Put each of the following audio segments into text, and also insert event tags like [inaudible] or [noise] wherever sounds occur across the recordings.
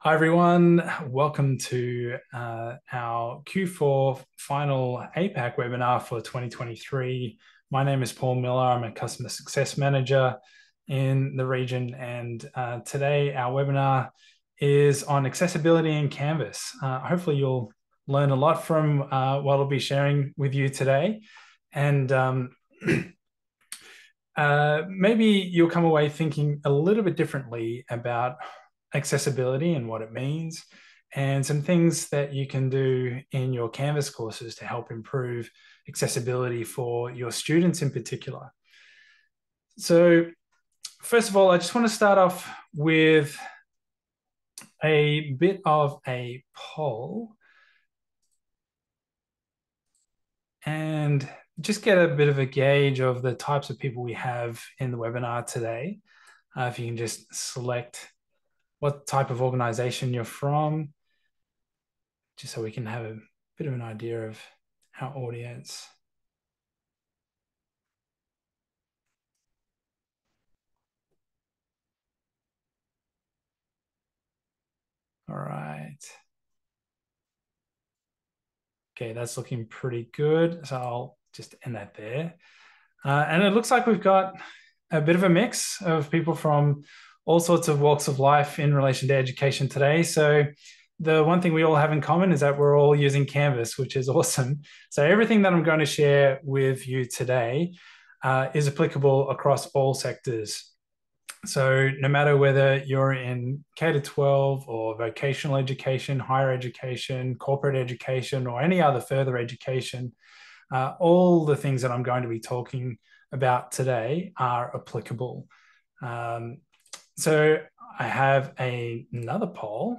Hi, everyone. Welcome to uh, our Q4 final APAC webinar for 2023. My name is Paul Miller. I'm a customer success manager in the region. And uh, today, our webinar is on accessibility in Canvas. Uh, hopefully, you'll learn a lot from uh, what I'll be sharing with you today. And um, [clears throat] uh, maybe you'll come away thinking a little bit differently about accessibility and what it means, and some things that you can do in your Canvas courses to help improve accessibility for your students in particular. So, first of all, I just want to start off with a bit of a poll and just get a bit of a gauge of the types of people we have in the webinar today. Uh, if you can just select what type of organization you're from, just so we can have a bit of an idea of our audience. All right. Okay, that's looking pretty good. So I'll just end that there. Uh, and it looks like we've got a bit of a mix of people from all sorts of walks of life in relation to education today. So the one thing we all have in common is that we're all using Canvas, which is [laughs] awesome. So everything that I'm going to share with you today uh, is applicable across all sectors. So no matter whether you're in K to 12 or vocational education, higher education, corporate education, or any other further education, uh, all the things that I'm going to be talking about today are applicable. Um, so I have a, another poll.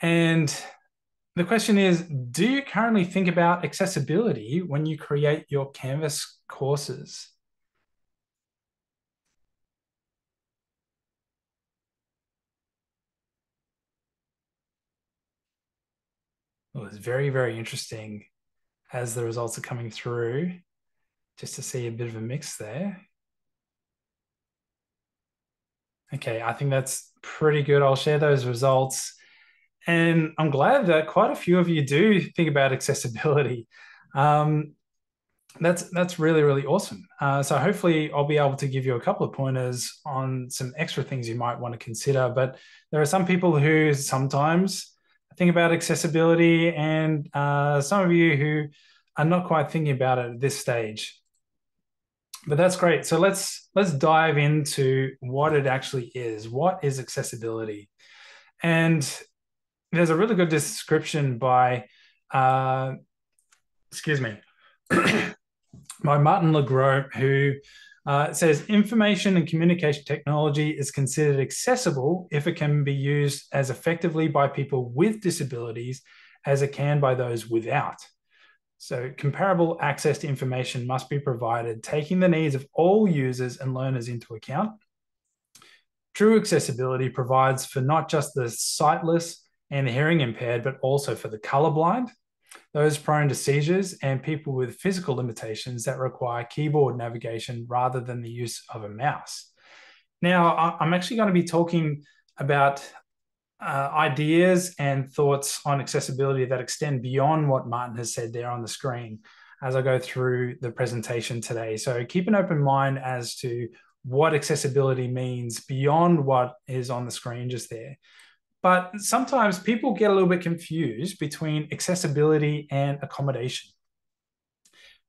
And the question is Do you currently think about accessibility when you create your Canvas courses? Well, it's very, very interesting as the results are coming through, just to see a bit of a mix there. Okay, I think that's pretty good. I'll share those results. And I'm glad that quite a few of you do think about accessibility. Um, that's that's really really awesome. Uh, so hopefully I'll be able to give you a couple of pointers on some extra things you might want to consider. But there are some people who sometimes think about accessibility, and uh, some of you who are not quite thinking about it at this stage but that's great. So let's let's dive into what it actually is. What is accessibility? And there's a really good description by, uh, excuse me, [coughs] by Martin LeGros, who uh, says information and communication technology is considered accessible if it can be used as effectively by people with disabilities as it can by those without. So comparable access to information must be provided, taking the needs of all users and learners into account. True accessibility provides for not just the sightless and the hearing impaired, but also for the colorblind, those prone to seizures, and people with physical limitations that require keyboard navigation rather than the use of a mouse. Now, I'm actually going to be talking about uh, ideas and thoughts on accessibility that extend beyond what Martin has said there on the screen as I go through the presentation today. So keep an open mind as to what accessibility means beyond what is on the screen just there. But sometimes people get a little bit confused between accessibility and accommodation.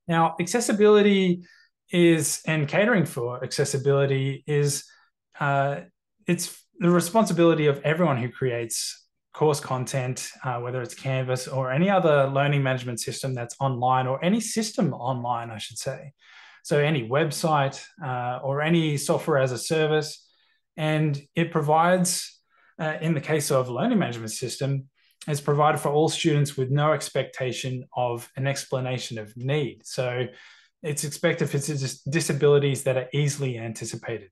Now, accessibility is, and catering for accessibility is, uh, it's the responsibility of everyone who creates course content, uh, whether it's Canvas or any other learning management system that's online or any system online, I should say. So, any website uh, or any software as a service. And it provides, uh, in the case of a learning management system, is provided for all students with no expectation of an explanation of need. So, it's expected for disabilities that are easily anticipated.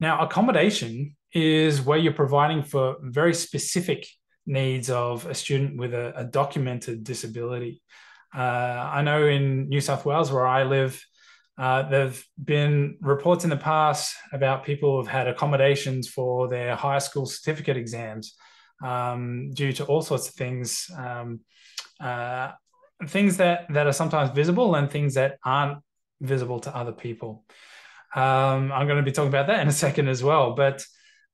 Now, accommodation is where you're providing for very specific needs of a student with a, a documented disability. Uh, I know in New South Wales, where I live, Uh, there have been reports in the past about people who've had accommodations for their high school certificate exams um, due to all sorts of things, um, uh, things that that are sometimes visible and things that aren't visible to other people. Um, I'm going to be talking about that in a second as well, but.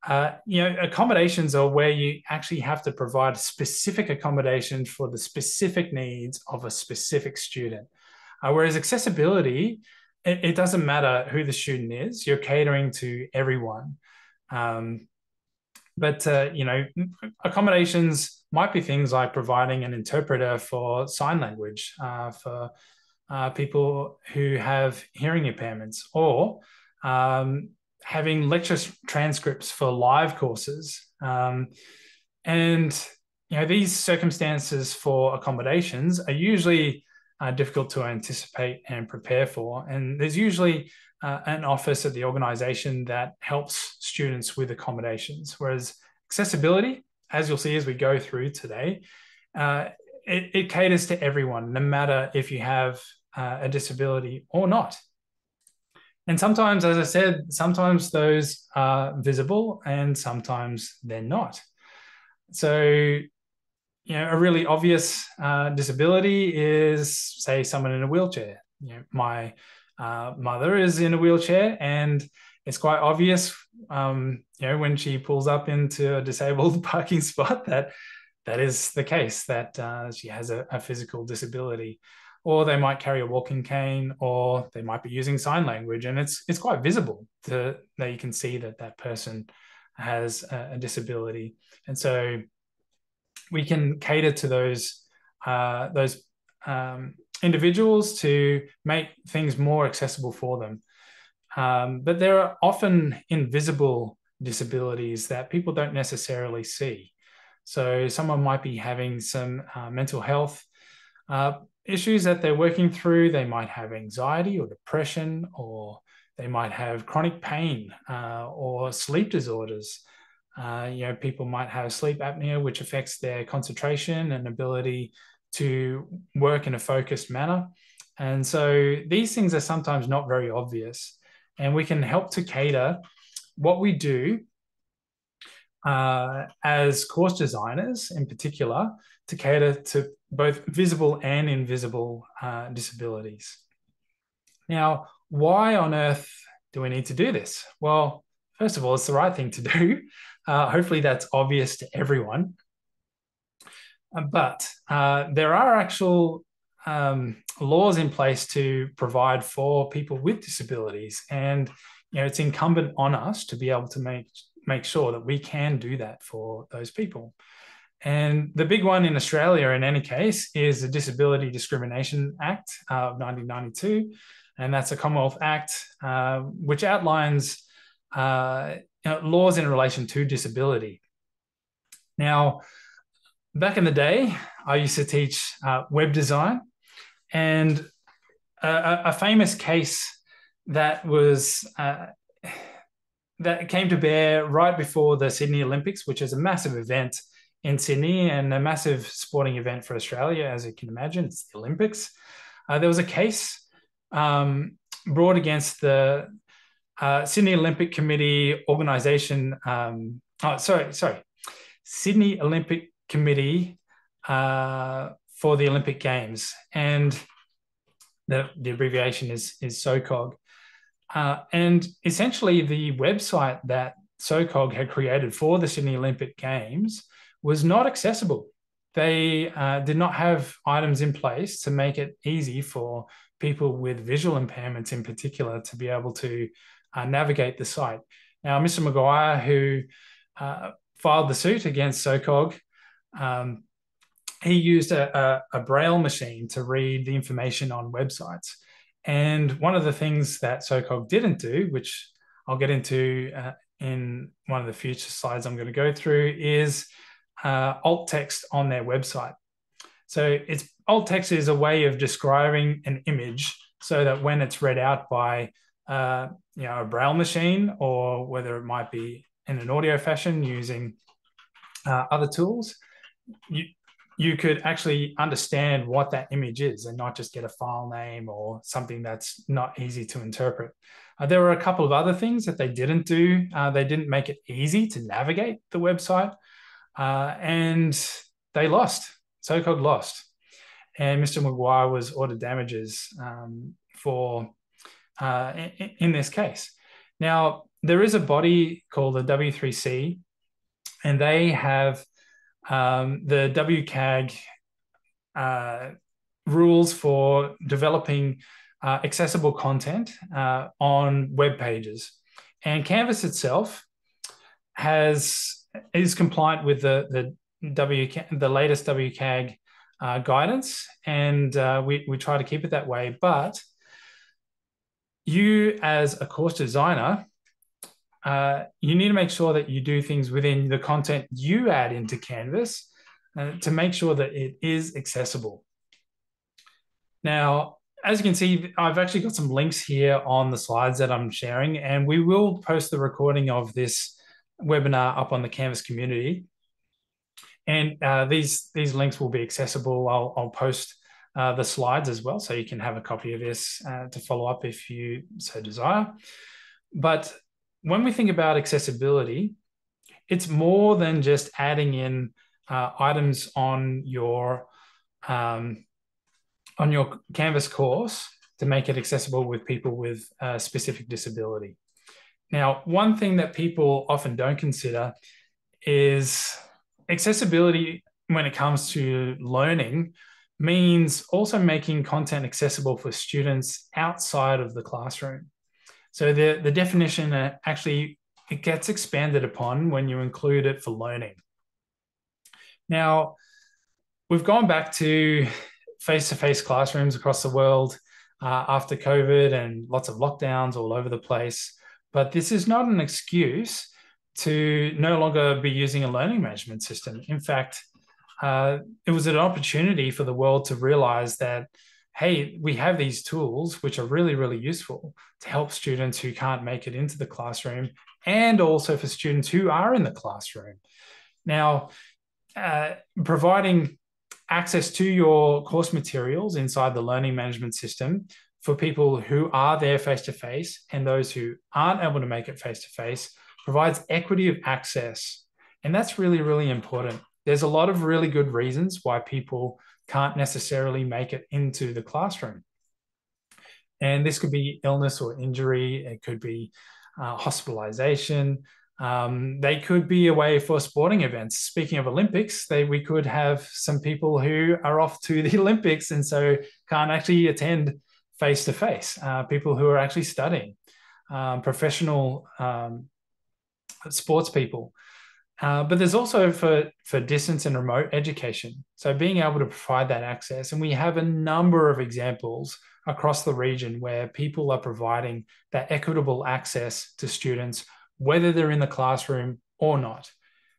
Uh, you know, accommodations are where you actually have to provide specific accommodations for the specific needs of a specific student. Uh, whereas accessibility, it, it, doesn't matter who the student is, you're catering to everyone. Um, but, uh, you know, accommodations might be things like providing an interpreter for sign language uh, for uh, people who have hearing impairments or um, having lecture transcripts for live courses. Um, and you know these circumstances for accommodations are usually uh, difficult to anticipate and prepare for. And there's usually uh, an office at the organization that helps students with accommodations. Whereas accessibility, as you'll see as we go through today, uh, it, it, caters to everyone, no matter if you have uh, a disability or not. And sometimes, as I said, sometimes those are visible and sometimes they're not. So, you know, a really obvious uh, disability is, say, someone in a wheelchair. You know, my uh, mother is in a wheelchair, and it's quite obvious, um, you know, when she pulls up into a disabled [laughs] parking spot that that is the case that uh, she has a, a physical disability or they might carry a walking cane, or they might be using sign language, and it's it's quite visible to, that you can see that that person has a, a disability, and so we can cater to those uh, those um, individuals to make things more accessible for them. Um, but there are often invisible disabilities that people don't necessarily see. So someone might be having some uh, mental health uh, issues that they're working through. They might have anxiety or depression, or they might have chronic pain uh, or sleep disorders. Uh, you know, people might have sleep apnea, which affects their concentration and ability to work in a focused manner. And so these things are sometimes not very obvious. And we can help to cater what we do uh, as course designers in particular to cater to both visible and invisible uh, disabilities. Now, why on earth do we need to do this? Well, first of all, it's the right thing to do. [laughs] Uh, hopefully, that's obvious to everyone. Uh, but uh, there are actual um, laws in place to provide for people with disabilities, and you know it's incumbent on us to be able to make make sure that we can do that for those people. And the big one in Australia, in any case, is the Disability Discrimination Act of 1992. And that's a Commonwealth Act uh, which outlines uh, you know, laws in relation to disability. Now, back in the day, I used to teach uh, web design, and a, a, famous case that was uh, that came to bear right before the Sydney Olympics, which is a massive event in Sydney and a massive sporting event for Australia, as you can imagine. It's the Olympics. Uh, there was a case um, brought against the uh, Sydney Olympic Committee organization. Um, oh, sorry, sorry, Sydney Olympic Committee uh, for the Olympic Games, and the, the abbreviation is is SOCOG. Uh, and essentially, the website that SOCOG had created for the Sydney Olympic Games was not accessible. They uh, did not have items in place to make it easy for people with visual impairments, in particular, to be able to uh, navigate the site. Now, Mr. Maguire, who uh, filed the suit against SOCOG, um, he used a, a, a, braille machine to read the information on websites. And one of the things that SOCOG didn't do, which I'll get into uh, in one of the future slides I'm going to go through, is uh, alt text on their website. So it's alt text is a way of describing an image so that when it's read out by uh, you know a braille machine or whether it might be in an audio fashion using uh, other tools, you, you could actually understand what that image is and not just get a file name or something that's not easy to interpret. Uh, there were a couple of other things that they didn't do. Uh, they didn't make it easy to navigate the website, uh, and they lost, SOCOG lost. And Mr. Maguire was ordered damages um, for uh, in, in this case. Now, there is a body called the W3C, and they have um, the WCAG uh, rules for developing uh, accessible content uh, on web pages. And Canvas itself has is compliant with the the W the latest WCAG uh, guidance, and uh, we we try to keep it that way. But you, as a course designer, uh, you need to make sure that you do things within the content you add into Canvas uh, to make sure that it is accessible. Now, as you can see, I've actually got some links here on the slides that I'm sharing, and we will post the recording of this webinar up on the Canvas community. And uh, these, these links will be accessible. I'll, I'll post uh, the slides as well, so you can have a copy of this uh, to follow up if you so desire. But when we think about accessibility, it's more than just adding in uh, items on your um, on your Canvas course to make it accessible with people with a specific disability. Now, one thing that people often don't consider is accessibility when it comes to learning means also making content accessible for students outside of the classroom. So the, the definition actually it gets expanded upon when you include it for learning. Now, we've gone back to face-to-face classrooms across the world uh, after COVID and lots of lockdowns all over the place. But this is not an excuse to no longer be using a learning management system. In fact, uh, it was an opportunity for the world to realize that hey, we have these tools which are really, really useful to help students who can't make it into the classroom and also for students who are in the classroom. Now, uh, providing access to your course materials inside the learning management system for people who are there face to face and those who aren't able to make it face to face provides equity of access. And that's really, really important. There's a lot of really good reasons why people can't necessarily make it into the classroom. And this could be illness or injury, it could be uh, hospitalization. Um, they could be away for sporting events. Speaking of Olympics, they, we could have some people who are off to the [laughs] Olympics and so can't actually attend face to face. People who are actually studying, um, professional um, sports people. Uh, but there's also for, for distance and remote education. So being able to provide that access. And we have a number of examples across the region where people are providing that equitable access to students, whether they're in the classroom or not.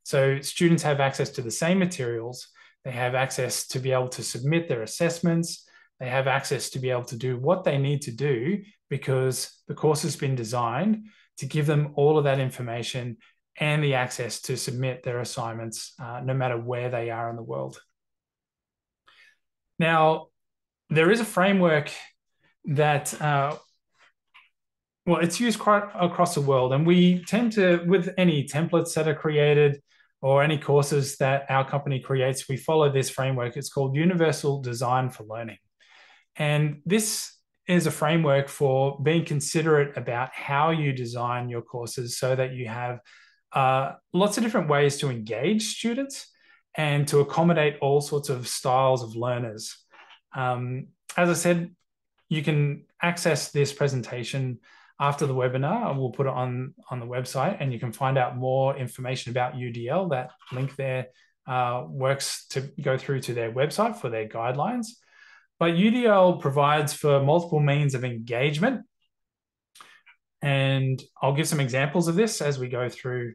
So students have access to the same materials. They have access to be able to submit their assessments. They have access to be able to do what they need to do because the course has been designed to give them all of that information and the access to submit their assignments uh, no matter where they are in the world. Now, there is a framework that, uh, well, it's used quite across the world. And we tend to, with any templates that are created or any courses that our company creates, we follow this framework. It's called Universal Design for Learning. And this is a framework for being considerate about how you design your courses so that you have uh, lots of different ways to engage students and to accommodate all sorts of styles of learners. Um, as I said, you can access this presentation after the webinar. We'll put it on, on the website and you can find out more information about UDL. That link there uh, works to go through to their website for their guidelines. But UDL provides for multiple means of engagement and I'll give some examples of this as we go through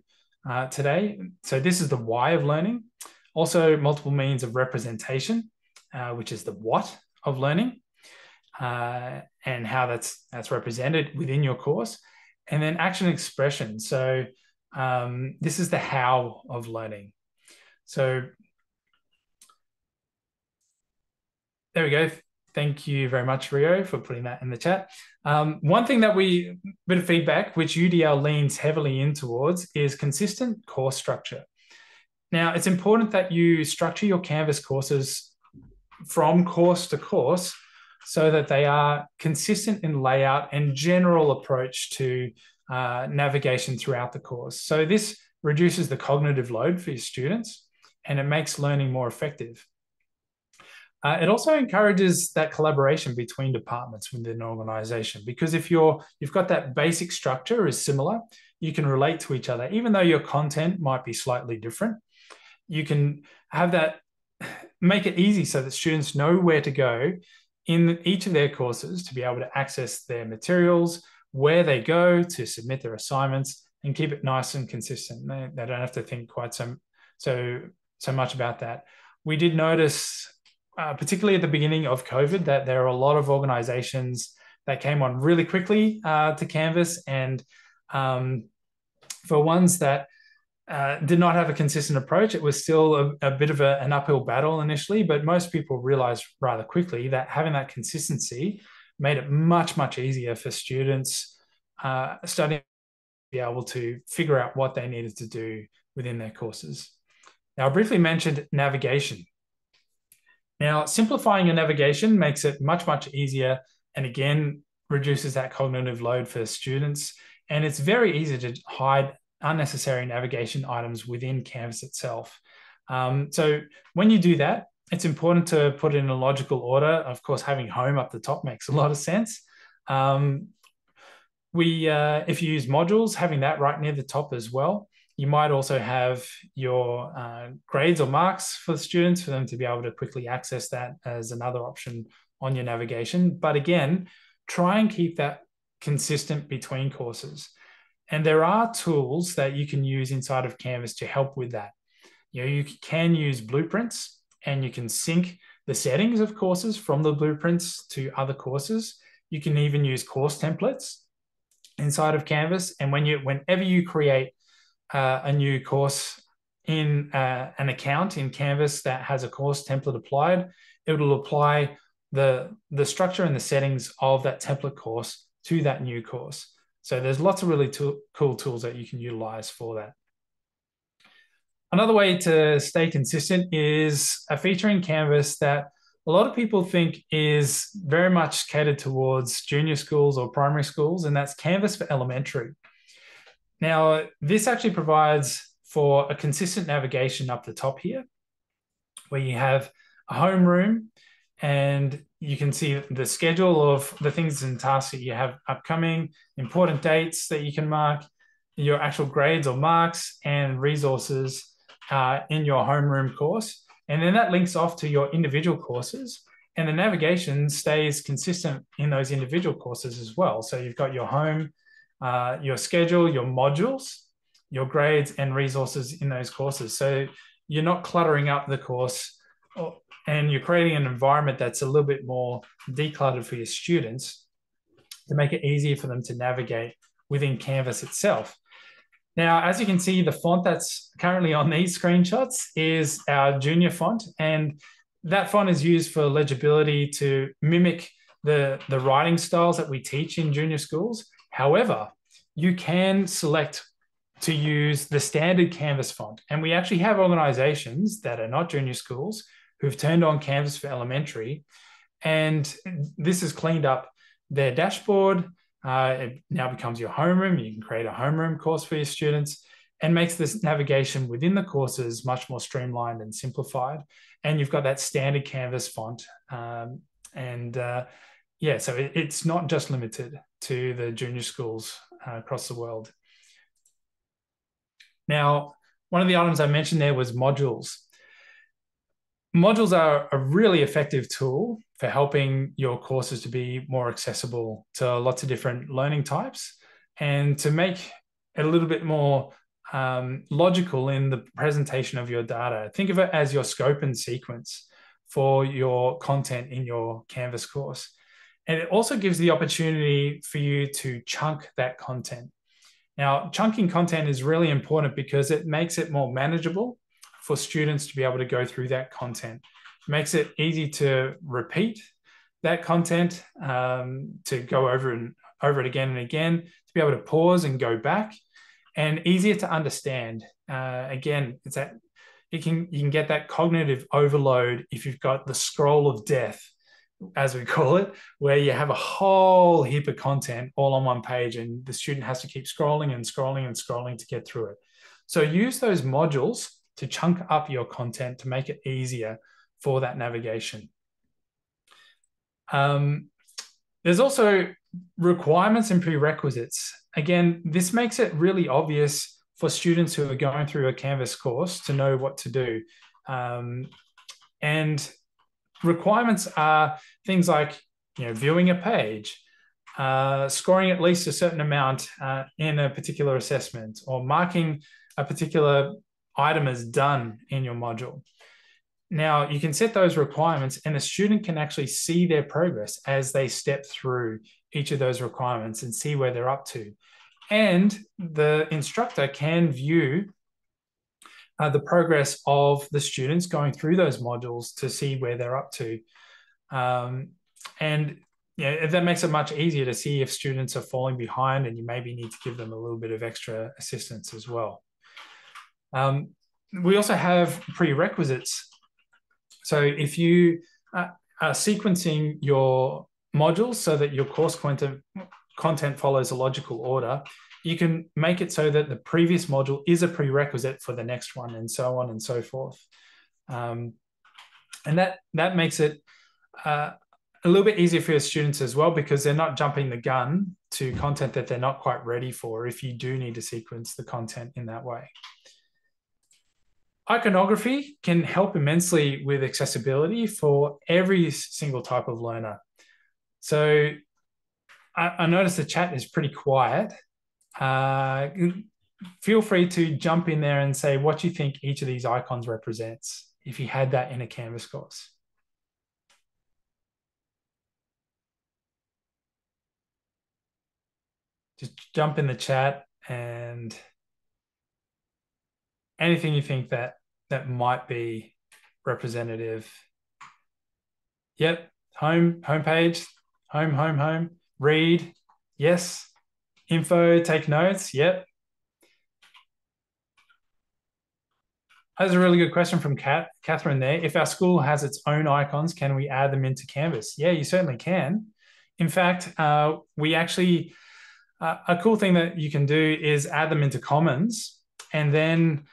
uh, today. So this is the why of learning. Also multiple means of representation, uh, which is the what of learning uh, and how that's, that's represented within your course. And then action expression. So um, this is the how of learning. So There we go. Thank you very much, Rio, for putting that in the chat. Um, one thing that we, bit of feedback, which UDL leans heavily in towards, is consistent course structure. Now, it's important that you structure your Canvas courses from course to course so that they are consistent in layout and general approach to uh, navigation throughout the course. So this reduces the cognitive load for your students and it makes learning more effective. Uh, it also encourages that collaboration between departments within an organization because if you're you've got that basic structure is similar, you can relate to each other, even though your content might be slightly different. You can have that [sighs] make it easy so that students know where to go in each of their courses to be able to access their materials, where they go to submit their assignments, and keep it nice and consistent. They, they don't have to think quite so so so much about that. We did notice uh, particularly at the beginning of COVID, that there are a lot of organizations that came on really quickly uh, to Canvas. And um, for ones that uh, did not have a consistent approach, it was still a, a bit of a, an uphill battle initially. But most people realized rather quickly that having that consistency made it much, much easier for students uh, studying to be able to figure out what they needed to do within their courses. Now, I briefly mentioned navigation. Now, simplifying your navigation makes it much, much easier and again, reduces that cognitive load for students. And it's very easy to hide unnecessary navigation items within Canvas itself. Um, so when you do that, it's important to put it in a logical order. Of course, having home up the top makes a lot of sense. Um, we, uh, if you use modules, having that right near the top as well you might also have your uh, grades or marks for the students for them to be able to quickly access that as another option on your navigation. But again, try and keep that consistent between courses. And there are tools that you can use inside of Canvas to help with that. You know, you can use blueprints and you can sync the settings of courses from the blueprints to other courses. You can even use course templates inside of Canvas. And when you, whenever you create uh, a new course in uh, an account in Canvas that has a course template applied, it will apply the, the structure and the settings of that template course to that new course. So there's lots of really to cool tools that you can utilize for that. Another way to stay consistent is a feature in Canvas that a lot of people think is very much catered towards junior schools or primary schools, and that's Canvas for elementary. Now, this actually provides for a consistent navigation up the top here, where you have a homeroom and you can see the schedule of the things and tasks that you have upcoming, important dates that you can mark, your actual grades or marks, and resources uh, in your homeroom course. And then that links off to your individual courses. And the navigation stays consistent in those individual courses as well. So you've got your home, uh, your schedule, your modules, your grades, and resources in those courses. So you're not cluttering up the course and you're creating an environment that's a little bit more decluttered for your students to make it easier for them to navigate within Canvas itself. Now, as you can see, the font that's currently on these screenshots is our junior font, and that font is used for legibility to mimic the, the writing styles that we teach in junior schools. However, you can select to use the standard Canvas font. And we actually have organizations that are not junior schools who've turned on Canvas for elementary. And this has cleaned up their dashboard. Uh, it now becomes your homeroom. You can create a homeroom course for your students and makes this navigation within the courses much more streamlined and simplified. And you've got that standard Canvas font. Um, and uh, yeah, so it, it's not just limited to the junior schools uh, across the world. Now, one of the items I mentioned there was modules. Modules are a really effective tool for helping your courses to be more accessible to lots of different learning types and to make it a little bit more um, logical in the presentation of your data. Think of it as your scope and sequence for your content in your Canvas course. And it also gives the opportunity for you to chunk that content. Now, chunking content is really important because it makes it more manageable for students to be able to go through that content makes it easy to repeat that content, um, to go over and over it again and again, to be able to pause and go back, and easier to understand. Uh, again, it's that you can you can get that cognitive overload if you've got the scroll of death as we [laughs] call it, where you have a whole heap of content all on one page and the student has to keep scrolling and scrolling and scrolling to get through it. So use those modules to chunk up your content to make it easier for that navigation. Um, there's also requirements and prerequisites. Again, this makes it really obvious for students who are going through a Canvas course to know what to do. Um, and requirements are things like you know viewing a page, uh, scoring at least a certain amount uh, in a particular assessment, or marking a particular item as done in your module. Now you can set those requirements, and the student can actually see their progress as they step through each of those requirements and see where they're up to. And the instructor can view uh, the progress of the students going through those modules to see where they're up to. Um, and yeah, that makes it much easier to see if students are falling behind and you maybe need to give them a little bit of extra assistance as well. Um, we also have prerequisites. So if you are sequencing your modules so that your course content, content follows a logical order, you can make it so that the previous module is a prerequisite for the next one and so on and so forth. Um, and that, that makes it uh, a little bit easier for your students as well because they're not jumping the gun to content that they're not quite ready for if you do need to sequence the content in that way. Iconography can help immensely with accessibility for every single type of learner. So I, I notice the chat is pretty quiet uh, feel free to jump in there and say what you think each of these icons represents if you had that in a Canvas course. Just jump in the chat and anything you think that that might be representative. Yep, home, homepage, home, home, home, read, yes, Info, take notes. Yep. That's a really good question from Kat, Catherine there. If our school has its own icons, can we add them into Canvas? Yeah, you certainly can. In fact, uh, we actually, uh, a cool thing that you can do is add them into Commons and then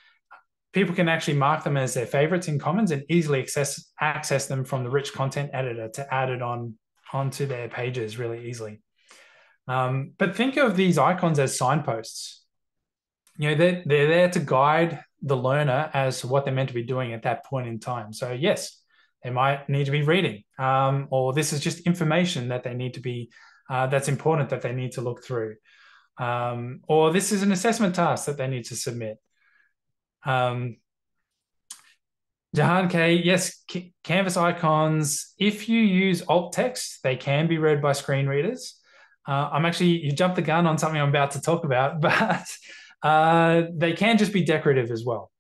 people can actually mark them as their favorites in Commons and easily access, access them from the rich content editor to add it on onto their pages really easily. Um, but think of these icons as signposts. You know, they're, they're there to guide the learner as to what they're meant to be doing at that point in time. So, yes, they might need to be reading, um, or this is just information that they need to be, uh, that's important that they need to look through. Um, or this is an assessment task that they need to submit. Um, Jahan K, yes, Canvas icons, if you use alt text, they can be read by screen readers. Uh, I'm actually, you jumped the gun on something I'm about to talk about, [laughs] but uh, they can just be decorative as well.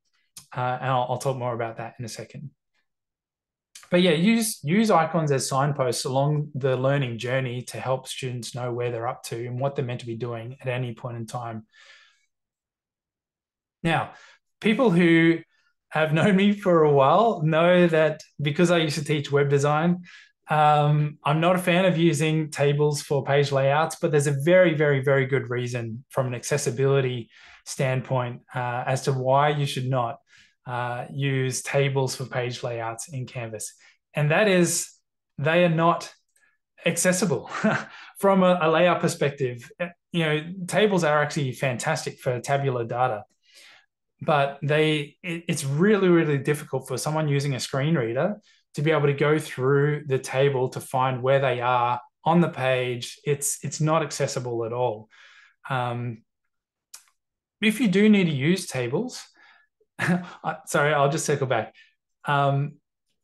Uh, and I'll, I'll, talk more about that in a second. But yeah, use, use icons as signposts along the learning journey to help students know where they're up to and what they're meant to be doing at any point in time. Now, people who have [laughs] known me for a while know that because I used to teach web design, um, I'm not a fan of using tables for page layouts, but there's a very, very, very good reason from an accessibility standpoint uh, as to why you should not uh, use tables for page layouts in Canvas. And that is they are not accessible [laughs] from a, a layout perspective. You know, tables are actually fantastic for tabular data but they it, it's really really difficult for someone using a screen reader to be able to go through the table to find where they are on the page. It's it's not accessible at all. Um, if you do need to use tables, [laughs] sorry, I'll just circle back. Um,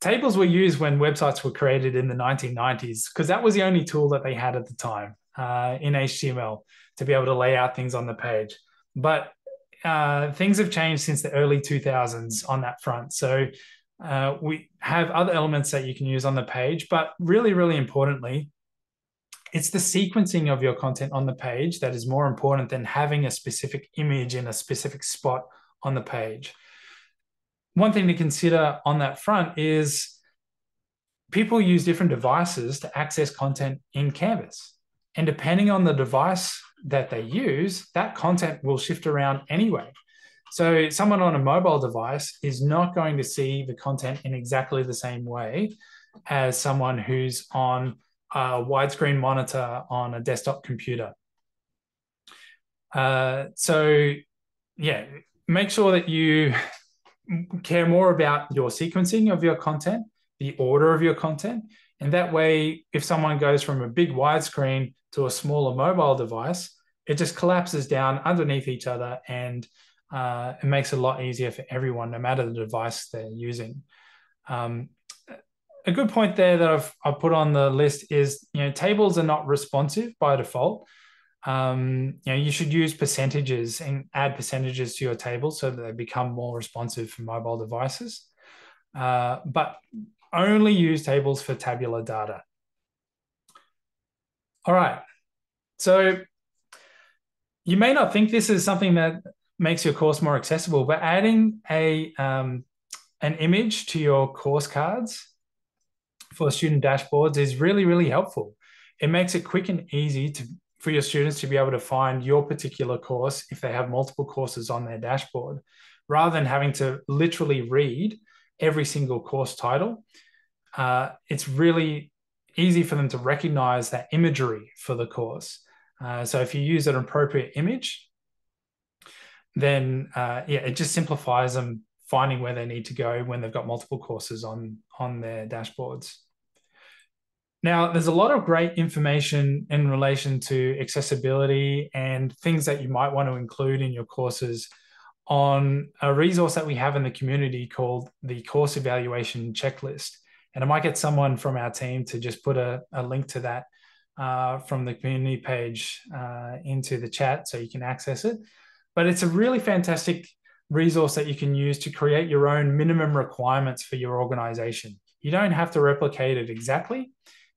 tables were used when websites were created in the 1990s because that was the only tool that they had at the time uh, in HTML to be able to lay out things on the page. But uh, things have changed since the early 2000s on that front. So Uh, we have other elements that you can use on the page, but really, really importantly, it's the sequencing of your content on the page that is more important than having a specific image in a specific spot on the page. One thing to consider on that front is people use different devices to access content in Canvas. And depending on the device that they use, that content will shift around anyway. So, someone on a mobile device is not going to see the content in exactly the same way as someone who's on a widescreen monitor on a desktop computer. Uh, so, yeah, make sure that you care more about your sequencing of your content, the order of your content. And that way, if someone goes from a big widescreen to a smaller mobile device, it just collapses down underneath each other and uh, it makes it a lot easier for everyone, no matter the device they're using. Um, a good point there that I've, I've put on the list is you know tables are not responsive by default. Um, you know you should use percentages and add percentages to your tables so that they become more responsive for mobile devices. Uh, but only use tables for tabular data. All right, so you may not think this is something that makes your course more accessible, but adding a um, an image to your course cards for student dashboards is really, really helpful. It makes it quick and easy to for your students to be able to find your particular course if they have multiple courses on their dashboard, rather than having to literally read every single course title. Uh, it's really easy for them to recognize that imagery for the course. Uh, so if you use an appropriate image, then uh, yeah, it just simplifies them finding where they need to go when they've got multiple courses on on their dashboards. Now, there's a lot of great information in relation to accessibility and things that you might want to include in your courses on a resource that we have in the community called the Course Evaluation Checklist. And I might get someone from our team to just put a, a link to that uh, from the community page uh, into the chat so you can access it. But it's a really fantastic resource that you can use to create your own minimum requirements for your organization. You don't have to replicate it exactly,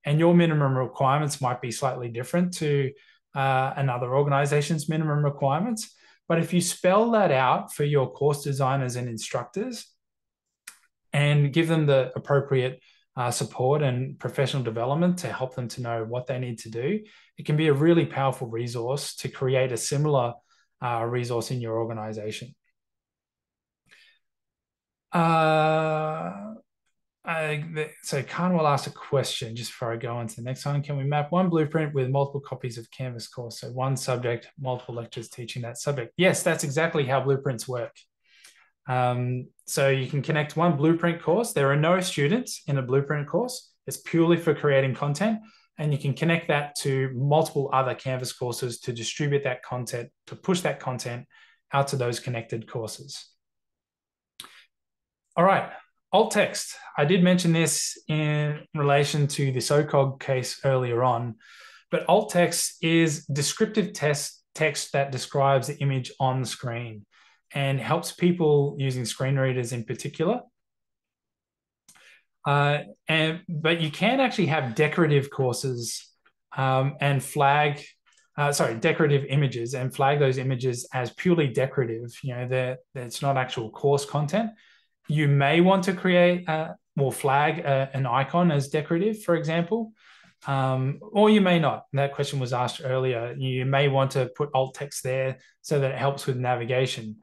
and your minimum requirements might be slightly different to uh, another organization's minimum requirements. But if you spell that out for your course designers and instructors and give them the appropriate uh, support and professional development to help them to know what they need to do, it can be a really powerful resource to create a similar uh, resource in your organization. Uh, I, so Khan will ask a question just before I go on to the next one. Can we map one blueprint with multiple copies of Canvas course? So one subject, multiple lectures teaching that subject. Yes, that's exactly how blueprints work. Um, so you can connect one blueprint course. There are no students in a blueprint course. It's purely for creating content. And you can connect that to multiple other Canvas courses to distribute that content, to push that content out to those connected courses. All right, alt text. I did mention this in relation to the SOCOG case earlier on, but alt text is descriptive text, text that describes the image on the screen and helps people using screen readers in particular. Uh, and but you can actually have decorative courses um, and flag, uh, sorry, decorative images and flag those images as purely decorative. You know, that it's not actual course content you may want to create a, or flag a, an icon as decorative, for example, um, or you may not. That question was asked earlier. You may want to put alt text there so that it helps with navigation.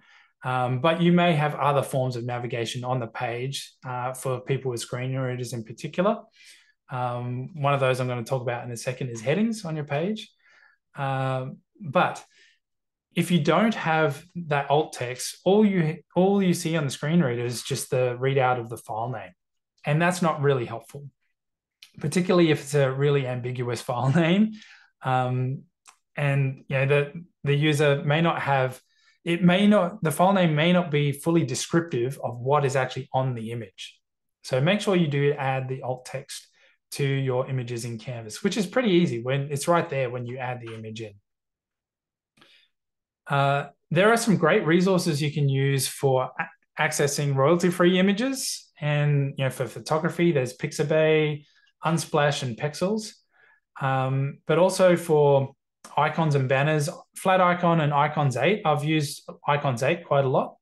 Um, but you may have other forms of navigation on the page uh, for people with screen readers in particular. Um, one of those I'm going to talk about in a second is headings on your page. Um, but if you don't have that alt text, all you all you see on the screen reader is just the readout of the file name, and that's not really helpful, particularly if it's a really ambiguous [laughs] file name, um, and you know the the user may not have it may not the file name may not be fully descriptive of what is actually on the image. So make sure you do add the alt text to your images in Canvas, which is pretty easy when it's right there when you add the image in. Uh, there are some great resources you can use for accessing royalty-free images And you know, for photography, there's Pixabay, Unsplash, and Pexels. Um, but also for icons and banners, Flaticon and Icons 8. I've used Icons 8 quite a lot.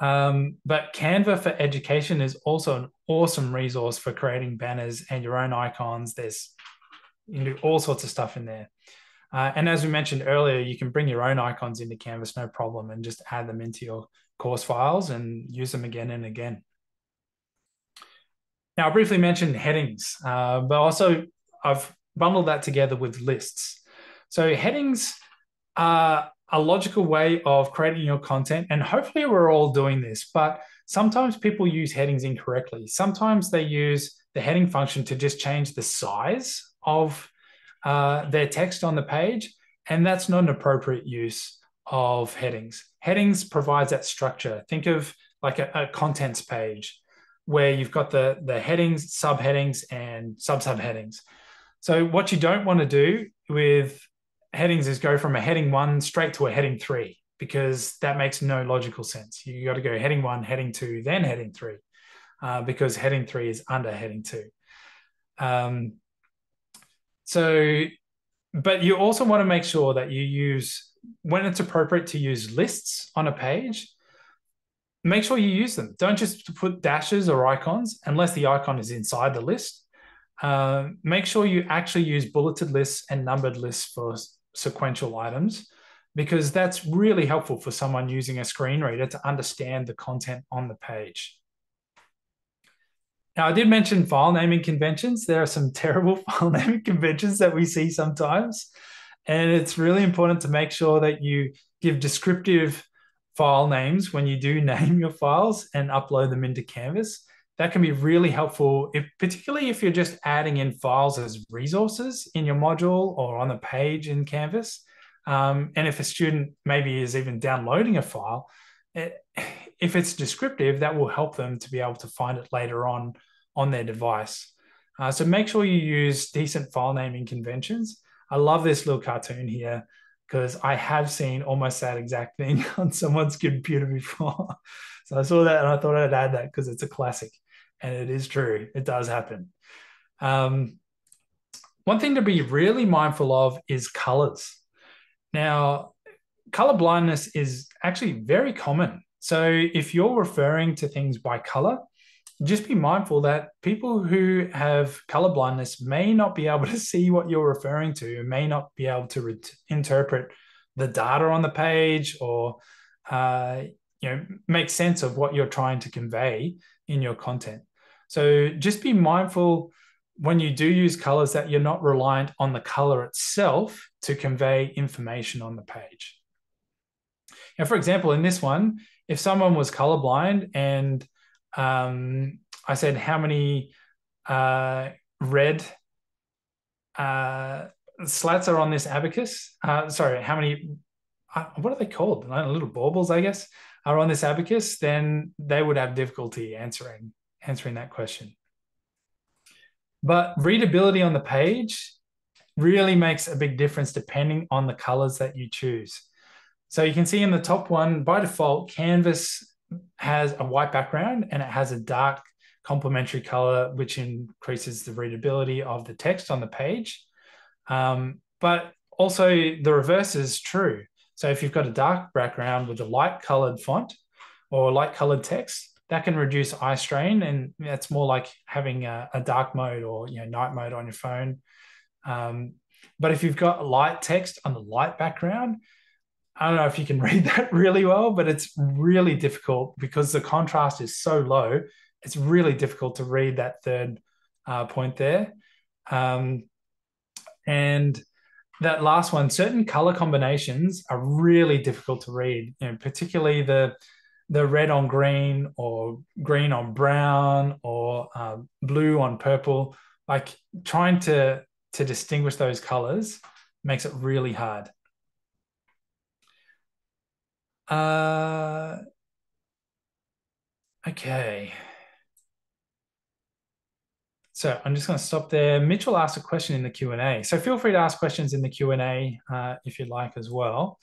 Um, but Canva for Education is also an awesome resource for creating banners and your own icons. There's you can do all sorts of stuff in there. Uh, and as we mentioned earlier, you can bring your own icons into Canvas, no problem, and just add them into your course files and use them again and again. Now, I briefly mentioned headings, uh, but also I've bundled that together with lists. So headings are a logical way of creating your content, and hopefully we're all doing this, but sometimes people use headings incorrectly. Sometimes they use the heading function to just change the size of uh, their text on the page, and that's not an appropriate use of headings. Headings provides that structure. Think of like a, a contents page where you've got the, the headings, subheadings, and sub-subheadings. So what you don't want to do with headings is go from a heading one straight to a heading three because that makes no logical sense. You got to go heading one, heading two, then heading three, uh, because heading three is under heading two. Um, so, but you also want to make sure that you use, when it's appropriate to use lists on a page, make sure you use them. Don't just put dashes or icons unless the icon is inside the list. Uh, make sure you actually use bulleted lists and numbered lists for sequential items because that's really helpful for someone using a screen reader to understand the content on the page. Now, I did mention file naming conventions. There are some [laughs] terrible [laughs] file naming conventions that we see sometimes. And it's really important to make sure that you give descriptive file names when you do [laughs] name your files and upload them into Canvas. That can be really helpful, if, particularly if you're just adding in files as resources in your module or on a page in Canvas. Um, and if a student maybe is even downloading a file, it, [sighs] if it's descriptive, that will help them to be able to find it later on on their device. Uh, so make sure you use decent file naming conventions. I love this little cartoon here because I have seen almost that exact thing [laughs] on someone's computer before. [laughs] so I saw that and I thought I'd add that because it's a classic and it is true. It does happen. Um, one thing to be really mindful of is colors. Now, color blindness is actually very common. So if you're referring to things by color, just be mindful that people who have color blindness may not be able [laughs] to see what you're referring to, may not be able to re- interpret the data on the page or uh, you know make sense of what you're trying to convey in your content. So just be mindful when you do use colors that you're not reliant on the color itself to convey information on the page. Now, for example, in this one, if someone was colorblind and um, I said, how many uh, red uh, slats are on this abacus? Uh, sorry, how many, uh, what are they called? Little baubles, I guess, are on this abacus, then they would have difficulty answering answering that question. But readability on the page really makes a big difference depending on the colors that you choose. So you can see in the top one, by default, Canvas has a white background and it has a dark complementary color, which increases the readability of the text on the page. Um, but also the reverse is true. So if you've got a dark background with a light colored font or light colored text, that can reduce eye strain. And that's more like having a, a dark mode or you know night mode on your phone. Um, but if you've got light text on the light background, I don't know if you can [laughs] read that really well, but it's really difficult because the contrast is so low. It's really difficult to read that third uh, point there. Um, and that last one, certain color combinations are really difficult to read, you know, particularly the the red on green or green on brown or uh, blue on purple. Like trying to to distinguish those colors makes it really hard. Uh, okay. So I'm just going to stop there. Mitchell asked a question in the Q&A. So feel free to ask questions in the Q&A uh, if you'd like as well.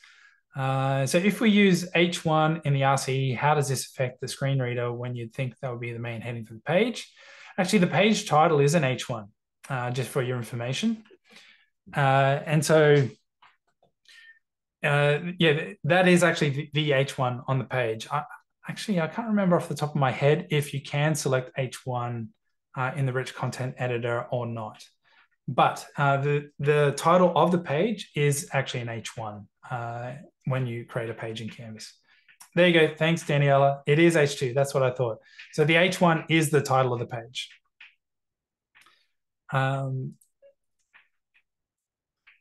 Uh, so if we use H1 in the RCE, how does this affect the screen reader when you'd think that would be the main heading for the page? Actually, the page title is an H1, uh, just for your information. Uh, and so, uh, yeah, that is actually the, the, H1 on the page. I, actually, I can't remember off the top of my head if you can select H1 uh, in the rich content editor or not. But uh, the, the title of the page is actually an H1 uh, when you create a page in Canvas. There you go. Thanks, Daniela. It is H2. That's what I thought. So the H1 is the title of the page. Um,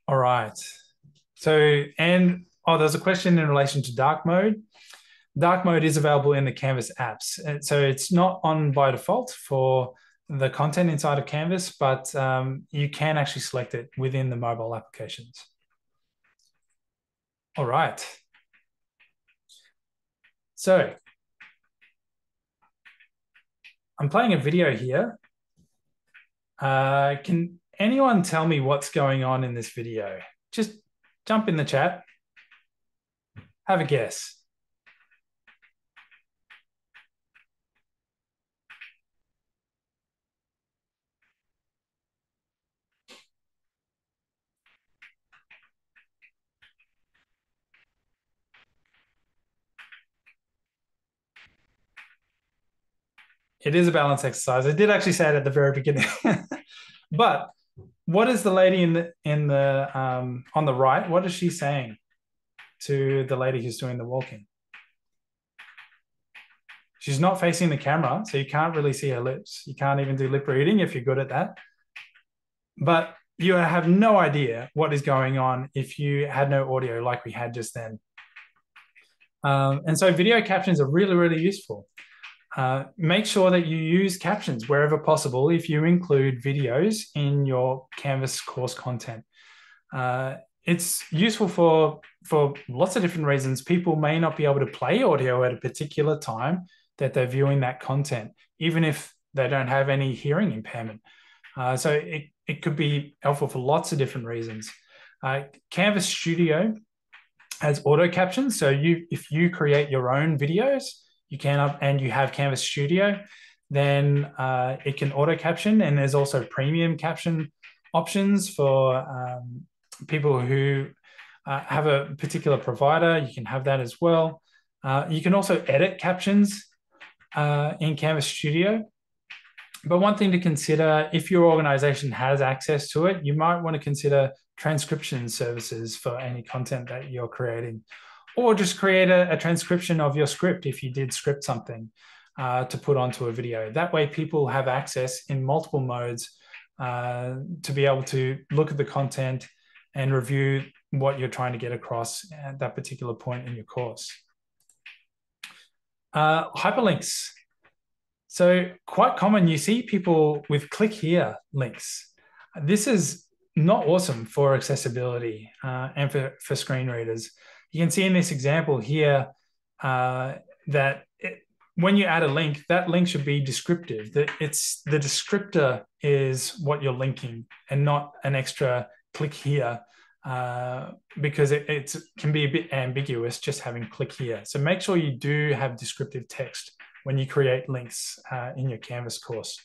all right. So, and oh, there's a question in relation to dark mode. Dark mode is available in the Canvas apps. So it's not on by default for the content inside of Canvas, but um, you can actually select it within the mobile applications. All right. So I'm playing a video here. Uh, can anyone tell me what's going on in this video? Just jump in the chat. Have a guess. It is a balance exercise. I did actually say it at the very beginning. [laughs] but what is the lady in the in the um, on the right? What is she saying to the lady who's doing the walking? She's not facing the camera, so you can't really see her lips. You can't even do lip reading if you're good at that. But you have no idea what is going on if you had no audio like we had just then. Um, and so video captions are really, really useful. Uh, make sure that you use captions wherever possible if you include videos in your Canvas course content. Uh, it's useful for, for lots of different reasons. People may not be able to play audio at a particular time that they're viewing that content, even if they don't have any hearing impairment. Uh, so it, it could be helpful for lots of different reasons. Uh, Canvas Studio has auto captions. So you, if you create your own videos, you can up and you have Canvas Studio, then uh, it can auto caption. And there's also premium caption options for um, people who uh, have a particular provider. You can have that as well. Uh, you can also edit captions uh, in Canvas Studio. But one thing to consider if your organization has access to it, you might want to consider transcription services for any content that you're creating or just create a, a, transcription of your script if you did script something uh, to put onto a video. That way, people have access in multiple modes uh, to be able to look at the content and review what you're trying to get across at that particular point in your course. Uh, hyperlinks. So quite common, you see people with click here links. This is not awesome for accessibility uh, and for, for screen readers you can see in this example here uh, that it, when you add a link, that link should be descriptive. That it's the descriptor is what you're linking, and not an extra click here, uh, because it it's, can be a bit ambiguous just having click here. So make sure you do have descriptive text when you create links uh, in your Canvas course.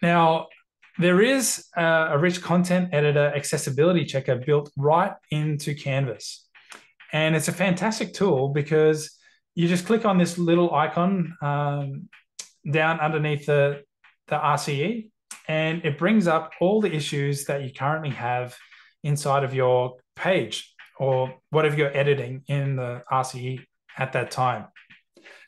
Now, there is a rich content editor accessibility checker built right into Canvas. And it's a fantastic tool because you just click on this little icon um, down underneath the, the RCE, and it brings up all the issues that you currently have inside of your page or whatever you're editing in the RCE at that time.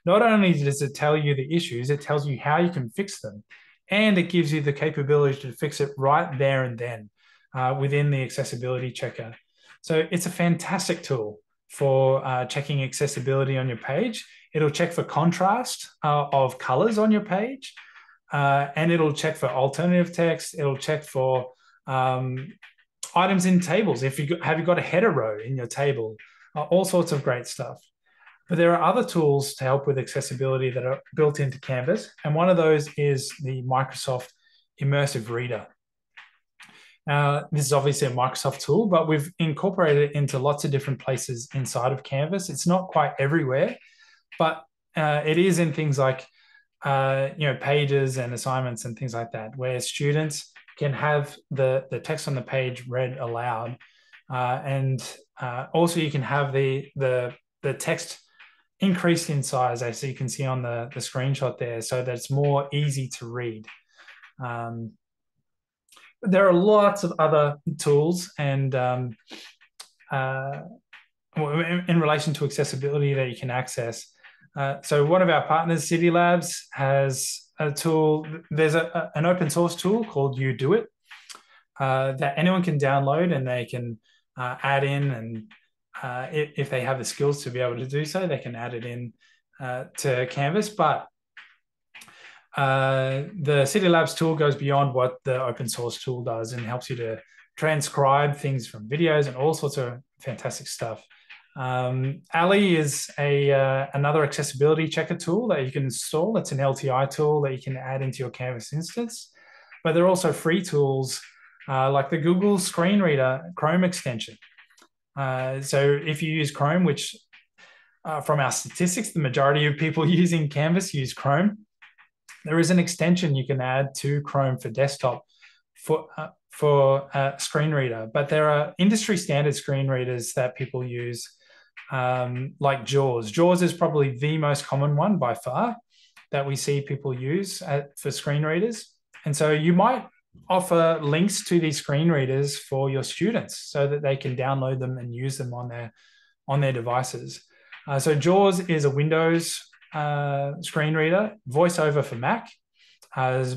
Not only does it tell you the issues, it tells you how you can fix them and it gives you the capability to fix it right there and then uh, within the accessibility checker. So it's a fantastic tool for uh, checking accessibility on your page. It'll check for contrast uh, of colors on your page, uh, and it'll check for alternative text. It'll check for um, items in tables. If you have you got a header row in your table, uh, all sorts of great stuff. But there are other tools to help with accessibility that are built into Canvas. And one of those is the Microsoft Immersive Reader. Uh, this is obviously a Microsoft tool, but we've incorporated it into lots of different places inside of Canvas. It's not quite everywhere, but uh, it is in things like uh, you know pages and assignments and things like that, where students can have the the text on the page read aloud, uh, and uh, also you can have the the the text increased in size, as you can see on the the screenshot there, so that it's more easy to read. Um, there are lots of other tools and um, uh, in, in, relation to accessibility that you can access. Uh, so one of our partners, Cidi Labs, has a tool. There's a, a an open source tool called UDoIt uh, that anyone can download and they can uh, add in and uh, if, if, they have the skills to be able to do so, they can add it in uh, to Canvas. But uh, the Cidi Labs tool goes beyond what the open source tool does and helps you to transcribe things from videos and all sorts of fantastic stuff. Um, Ally is a uh, another accessibility checker tool that you can install. It's an LTI tool that you can add into your Canvas instance. But there are also free tools uh, like the Google Screen Reader Chrome extension. Uh, so if you use Chrome, which uh, from our statistics, the majority of people [laughs] using Canvas use Chrome, there is an extension you can add to Chrome for desktop for uh, for a screen reader, but there are industry standard screen readers that people use, um, like JAWS. JAWS is probably the most common one by far that we see people use at, for screen readers, and so you might offer links to these screen readers for your students so that they can download them and use them on their on their devices. Uh, so JAWS is a Windows uh, screen reader, VoiceOver for Mac, uh, is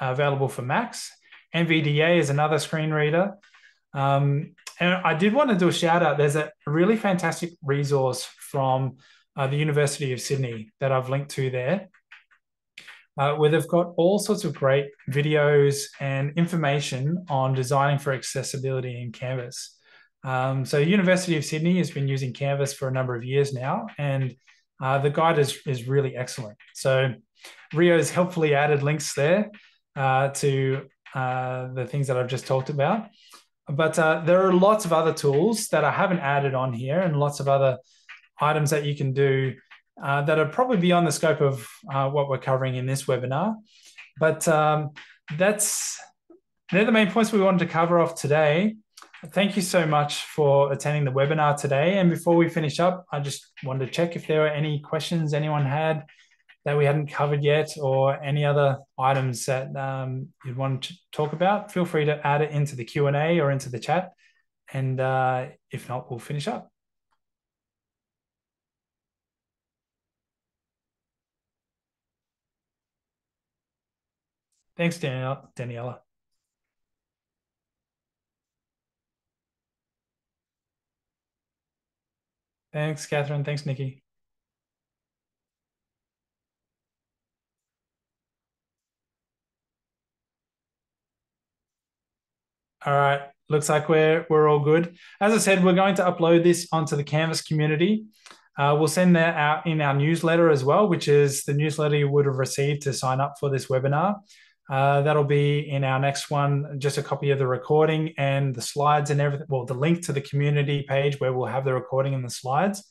available for Macs. NVDA is another screen reader. Um, and I did want to do a shout out. There's a really fantastic resource from uh, the University of Sydney that I've linked to there, uh, where they've got all sorts of great videos and information on designing for accessibility in Canvas. Um, so, University of Sydney has been using Canvas for a number of years now, and uh, the guide is, is really excellent. So Rio's helpfully added links there uh, to uh, the things that I've just talked about. But uh, there are lots of other tools that I haven't added on here and lots of other items that you can do uh, that are probably beyond the scope of uh, what we're covering in this webinar. But um, that's they're the main points we wanted to cover off today. Thank you so much for attending the webinar today. And before we finish up, I just wanted to check if there were any questions anyone had that we hadn't covered yet or any other items that um, you'd want to talk about. Feel free to add it into the Q&A or into the chat. And uh, if not, we'll finish up. Thanks, Danielle. Daniela. Thanks, Catherine. Thanks, Nikki. All right. Looks like we're we're all good. As I said, we're going to upload this onto the Canvas community. Uh, we'll send that out in our newsletter as well, which is the newsletter you would have received to sign up for this webinar. Uh, that'll be in our next one, just a copy of the recording and the slides and everything. Well, the link to the community page where we'll have the recording and the slides.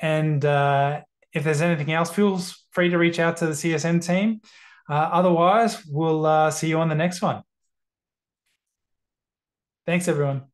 And uh, if there's anything else, feel free to reach out to the CSN team. Uh, otherwise, we'll uh, see you on the next one. Thanks, everyone.